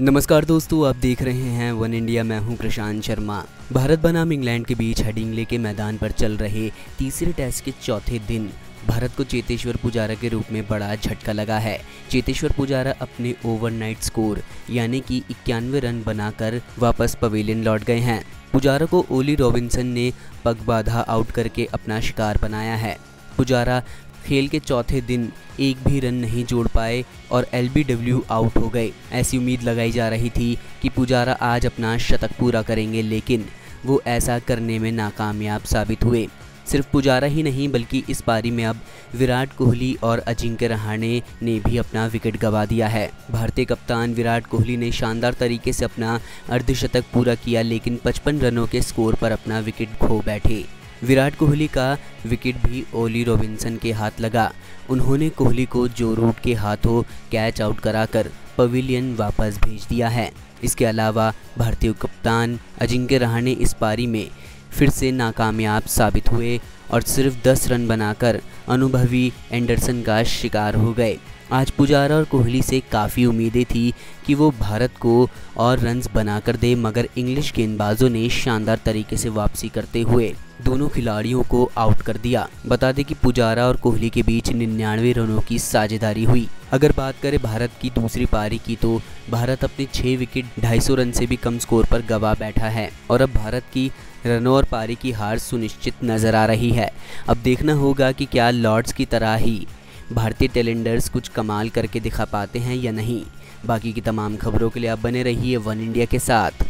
नमस्कार दोस्तों, आप देख रहे हैं वन इंडिया। मैं हूँ प्रशांत शर्मा। भारत बनाम इंग्लैंड के बीच हेडिंगले के मैदान पर चल रहे तीसरे टेस्ट के चौथे दिन। भारत को चेतेश्वर पुजारा के रूप में बड़ा झटका लगा है। चेतेश्वर पुजारा अपने ओवरनाइट स्कोर यानी कि इक्यानवे रन बनाकर वापस पवेलियन लौट गए हैं। पुजारा को ओली रॉबिन्सन ने पग बाधा आउट करके अपना शिकार बनाया है। पुजारा खेल के चौथे दिन एक भी रन नहीं जोड़ पाए और एलबीडब्ल्यू आउट हो गए। ऐसी उम्मीद लगाई जा रही थी कि पुजारा आज अपना शतक पूरा करेंगे, लेकिन वो ऐसा करने में नाकामयाब साबित हुए। सिर्फ़ पुजारा ही नहीं, बल्कि इस पारी में अब विराट कोहली और अजिंक्य रहाणे ने भी अपना विकेट गंवा दिया है। भारतीय कप्तान विराट कोहली ने शानदार तरीके से अपना अर्धशतक पूरा किया, लेकिन 55 रनों के स्कोर पर अपना विकेट खो बैठे। विराट कोहली का विकेट भी ओली रॉबिन्सन के हाथ लगा। उन्होंने कोहली को जो रूट के हाथों कैच आउट कराकर पवेलियन वापस भेज दिया है। इसके अलावा भारतीय कप्तान अजिंक्य रहाणे इस पारी में फिर से नाकामयाब साबित हुए और सिर्फ़ 10 रन बनाकर अनुभवी एंडरसन का शिकार हो गए। आज पुजारा और कोहली से काफ़ी उम्मीदें थी कि वो भारत को और रन्स बनाकर दे, मगर इंग्लिश गेंदबाजों ने शानदार तरीके से वापसी करते हुए दोनों खिलाड़ियों को आउट कर दिया। बता दें कि पुजारा और कोहली के बीच निन्यानवे रनों की साझेदारी हुई। अगर बात करें भारत की दूसरी पारी की तो भारत अपने छः विकेट 250 रन से भी कम स्कोर पर गवा बैठा है और अब भारत की रनों और पारी की हार सुनिश्चित नज़र आ रही है। अब देखना होगा कि क्या लॉर्ड्स की तरह ही भारतीय टेलेंडर्स कुछ कमाल करके दिखा पाते हैं या नहीं। बाकी की तमाम खबरों के लिए आप बने रहिए वन इंडिया के साथ।